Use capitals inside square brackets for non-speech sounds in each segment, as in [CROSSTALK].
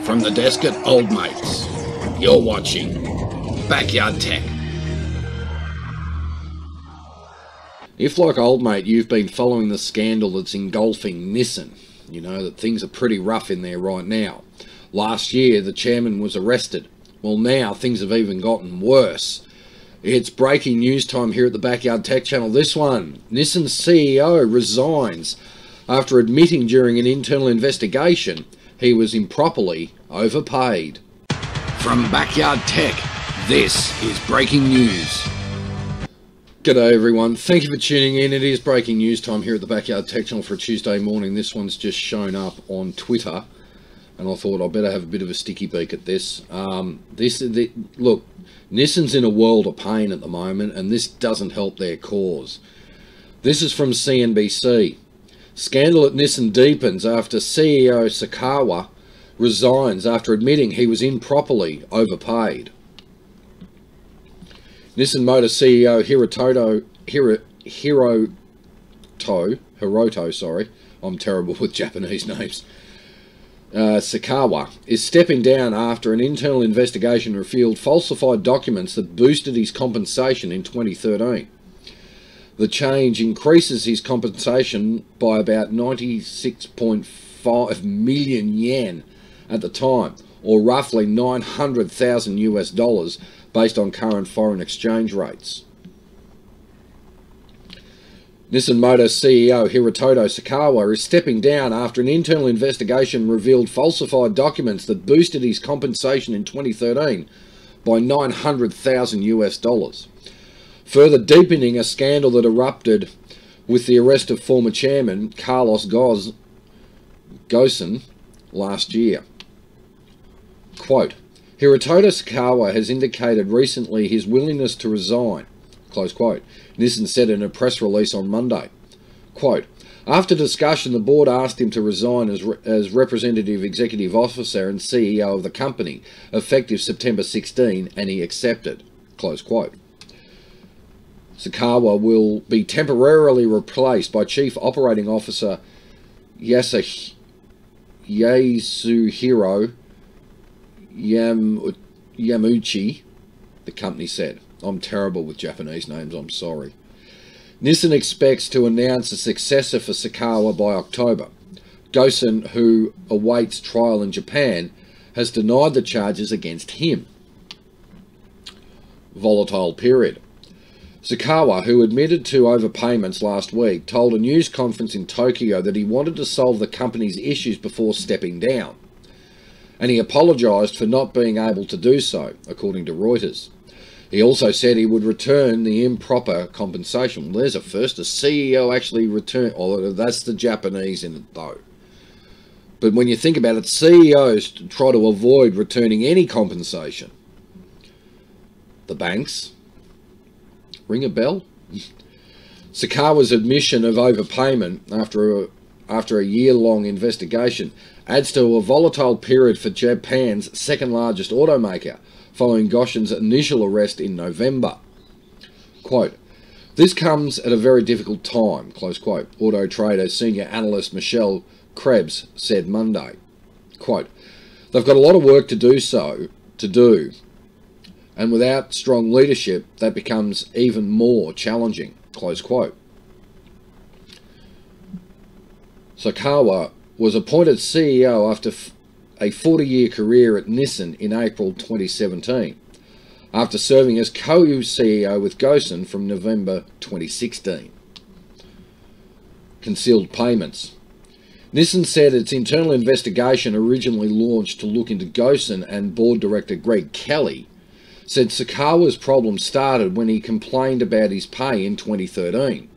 From the desk at Old Mates, you're watching Backyard Tech. If, like Old Mate, you've been following the scandal that's engulfing Nissan, you know that things are pretty rough in there right now. Last year, the chairman was arrested. Well, now things have even gotten worse. It's breaking news time here at the Backyard Tech Channel. This one Nissan's CEO resigns after admitting during an internal investigation he was improperly overpaid. From Backyard Tech, this is breaking news. G'day everyone, thank you for tuning in. It is breaking news time here at the Backyard Tech Channel for a Tuesday morning. This one's just shown up on Twitter, and I thought I'd better have a bit of a sticky beak at this. Um, this the, Look, Nissan's in a world of pain at the moment, and this doesn't help their cause. This is from CNBC. Scandal at Nissan deepens after CEO Saikawa resigns after admitting he was improperly overpaid. Nissan Motor CEO Hiroto, Hiro, Hiroto, Hiroto, sorry, I'm terrible [LAUGHS] with Japanese names, uh, Saikawa, is stepping down after an internal investigation revealed falsified documents that boosted his compensation in 2013. The change increases his compensation by about 96.5 million yen at the time, or roughly 900,000 US dollars based on current foreign exchange rates. Nissan Motor CEO Hiroto Saikawa is stepping down after an internal investigation revealed falsified documents that boosted his compensation in 2013 by 900,000 US dollars further deepening a scandal that erupted with the arrest of former chairman Carlos Goz, Ghosn last year. Quote, Hiroto Saikawa has indicated recently his willingness to resign, close quote. Nissan said in a press release on Monday. Quote, after discussion, the board asked him to resign as, re as representative executive officer and CEO of the company, effective September 16, and he accepted. Close quote. Saikawa will be temporarily replaced by Chief Operating Officer Yasa, Yasuhiro Yam, Yamuchi, the company said. I'm terrible with Japanese names, I'm sorry. Nissan expects to announce a successor for Saikawa by October. Ghosn, who awaits trial in Japan, has denied the charges against him. Volatile period. Saikawa, who admitted to overpayments last week, told a news conference in Tokyo that he wanted to solve the company's issues before stepping down. And he apologised for not being able to do so, according to Reuters. He also said he would return the improper compensation. Well, there's a first. A CEO actually returned. Oh, that's the Japanese in it, though. But when you think about it, CEOs try to avoid returning any compensation. The banks, Ring a bell? Saikawa's admission of overpayment after a, after a year-long investigation adds to a volatile period for Japan's second largest automaker, following Ghosn's initial arrest in November. Quote, this comes at a very difficult time, close quote, Auto Trader senior analyst Michelle Krebs said Monday. Quote, they've got a lot of work to do so, to do, and without strong leadership, that becomes even more challenging. Close quote. Saikawa was appointed CEO after a 40-year career at Nissan in April 2017, after serving as co-CEO with Ghosn from November 2016. Concealed payments. Nissan said its internal investigation originally launched to look into Ghosn and board director Greg Kelly said Saikawa's problem started when he complained about his pay in 2013.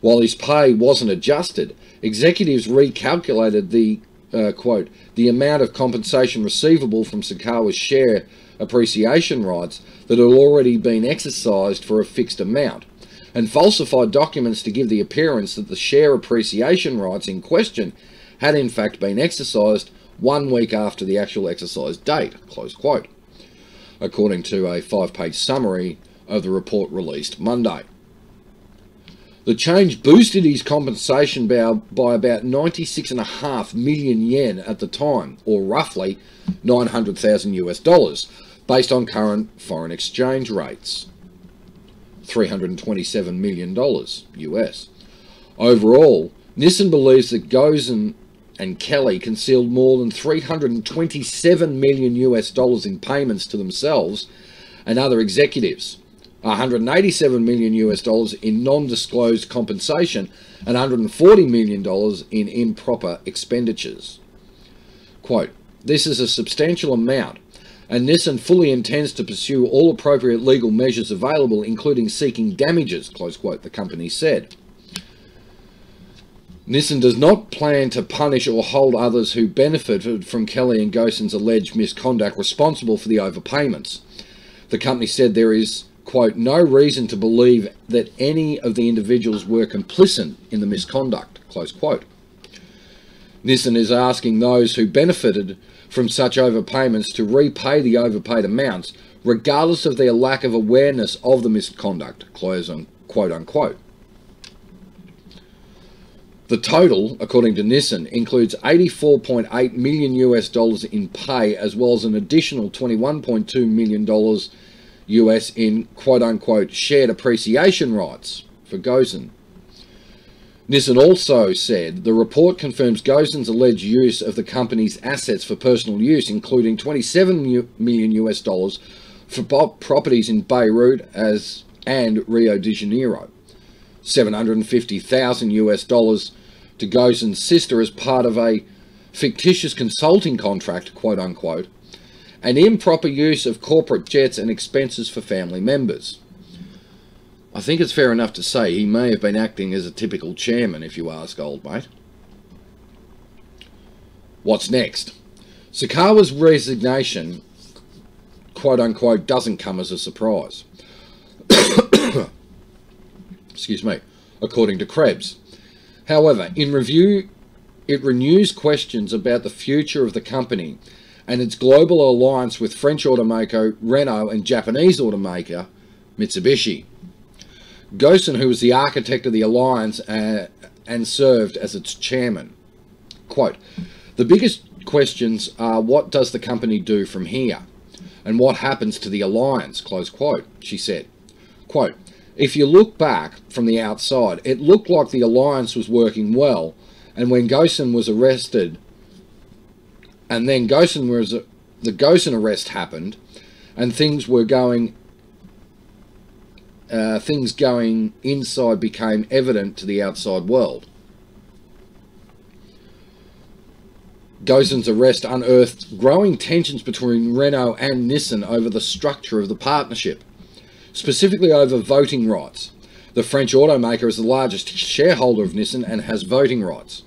While his pay wasn't adjusted, executives recalculated the, uh, quote, the amount of compensation receivable from Saikawa's share appreciation rights that had already been exercised for a fixed amount, and falsified documents to give the appearance that the share appreciation rights in question had in fact been exercised one week after the actual exercise date, close quote according to a five-page summary of the report released Monday. The change boosted his compensation by, by about 96.5 million yen at the time, or roughly 900,000 US dollars, based on current foreign exchange rates. $327 million US. Overall, Nissan believes that Ghosn and Kelly concealed more than 327 million US dollars in payments to themselves and other executives, 187 million US dollars in non-disclosed compensation, and 140 million dollars in improper expenditures. Quote, this is a substantial amount, and Nissan fully intends to pursue all appropriate legal measures available, including seeking damages, close quote, the company said. Nissan does not plan to punish or hold others who benefited from Kelly and Ghosn's alleged misconduct responsible for the overpayments. The company said there is, quote, no reason to believe that any of the individuals were complicit in the misconduct, close quote. Nissan is asking those who benefited from such overpayments to repay the overpaid amounts, regardless of their lack of awareness of the misconduct, close quote unquote. The total, according to Nissan, includes 84.8 million US dollars in pay as well as an additional 21.2 million dollars US in quote unquote shared appreciation rights for Ghosn. Nissan also said the report confirms Ghosn's alleged use of the company's assets for personal use, including 27 million US dollars for properties in Beirut as and Rio de Janeiro. 750,000 US dollars to Ghosn's sister as part of a fictitious consulting contract, quote unquote, and improper use of corporate jets and expenses for family members. I think it's fair enough to say he may have been acting as a typical chairman, if you ask old mate. What's next? Saikawa's resignation, quote unquote, doesn't come as a surprise. Excuse me, according to Krebs. However, in review, it renews questions about the future of the company and its global alliance with French automaker Renault and Japanese automaker Mitsubishi. Ghosn, who was the architect of the alliance uh, and served as its chairman. Quote, the biggest questions are what does the company do from here? And what happens to the alliance? Close quote, she said. Quote, if you look back from the outside, it looked like the alliance was working well. And when Ghosn was arrested, and then Ghosn was the Ghosn arrest happened, and things were going. Uh, things going inside became evident to the outside world. Ghosn's arrest unearthed growing tensions between Renault and Nissan over the structure of the partnership specifically over voting rights. The French automaker is the largest shareholder of Nissan and has voting rights.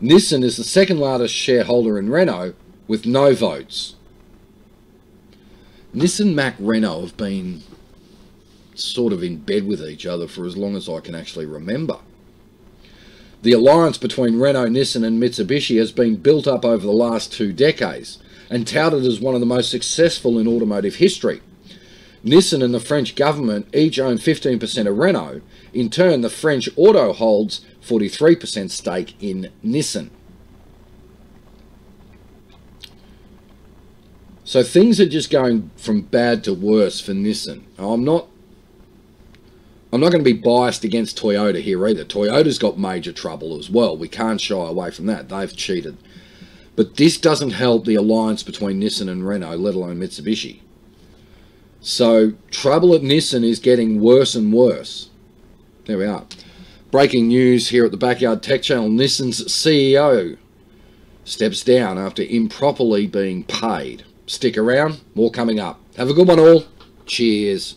Nissan is the second largest shareholder in Renault with no votes. Nissan Mac Renault have been sort of in bed with each other for as long as I can actually remember. The alliance between Renault, Nissan and Mitsubishi has been built up over the last two decades and touted as one of the most successful in automotive history. Nissan and the French government each own 15% of Renault. In turn, the French auto holds 43% stake in Nissan. So things are just going from bad to worse for Nissan. I'm not I'm not going to be biased against Toyota here either. Toyota's got major trouble as well. We can't shy away from that. They've cheated. But this doesn't help the alliance between Nissan and Renault, let alone Mitsubishi. So trouble at Nissan is getting worse and worse. There we are. Breaking news here at the Backyard Tech Channel. Nissan's CEO steps down after improperly being paid. Stick around, more coming up. Have a good one all. Cheers.